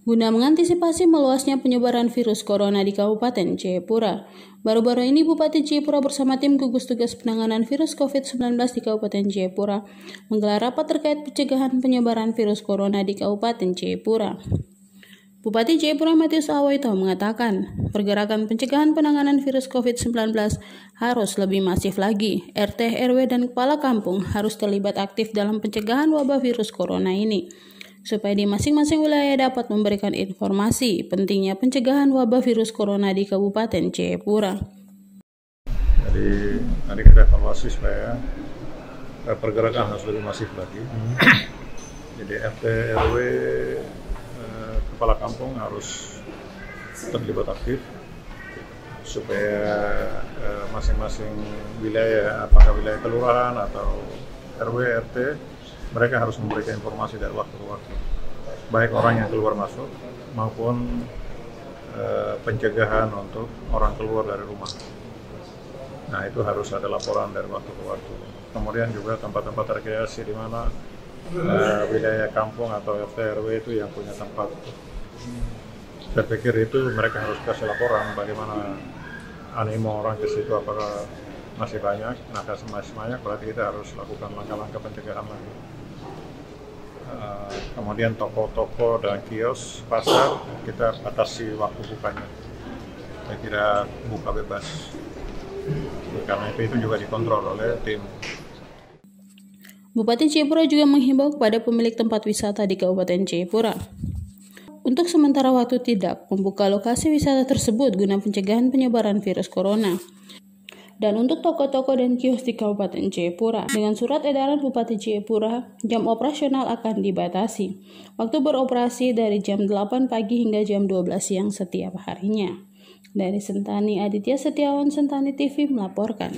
Guna mengantisipasi meluasnya penyebaran virus corona di Kabupaten Jayapura, baru-baru ini Bupati Jayapura bersama tim gugus tugas penanganan virus COVID-19 di Kabupaten Jayapura menggelar rapat terkait pencegahan penyebaran virus corona di Kabupaten Jayapura. Bupati Jayapura Matius Awaito mengatakan, pergerakan pencegahan penanganan virus COVID-19 harus lebih masif lagi. RT, RW, dan kepala kampung harus terlibat aktif dalam pencegahan wabah virus corona ini supaya di masing-masing wilayah dapat memberikan informasi pentingnya pencegahan wabah virus corona di Kabupaten Jayapura. Jadi nanti kita evaluasi supaya eh, pergerakan harus lebih masif lagi. Hmm. Jadi RT RW eh, kepala kampung harus terlibat aktif supaya eh, masing-masing wilayah apakah wilayah kelurahan atau RW RT mereka harus memberikan informasi dari waktu ke waktu, baik orang yang keluar masuk maupun e, pencegahan untuk orang keluar dari rumah. Nah itu harus ada laporan dari waktu ke waktu. Kemudian juga tempat-tempat rekreasi di mana e, wilayah kampung atau RT RW itu yang punya tempat. Saya pikir itu mereka harus kasih laporan bagaimana animo orang ke situ apakah masih banyak, nah masih banyak berarti kita harus lakukan langkah-langkah pencegahan lagi. Eh, kemudian toko-toko dan kios pasar kita batasi waktu bukanya. Saya kira buka bebas. Karena itu, itu juga dikontrol oleh tim. Bupati Jayapura juga menghimbau kepada pemilik tempat wisata di Kabupaten Jayapura. Untuk sementara waktu tidak membuka lokasi wisata tersebut guna pencegahan penyebaran virus corona dan untuk toko-toko dan kios di Kabupaten Jayapura. Dengan surat edaran Bupati Jayapura, jam operasional akan dibatasi. Waktu beroperasi dari jam 8 pagi hingga jam 12 siang setiap harinya. Dari Sentani Aditya Setiawan Sentani TV melaporkan.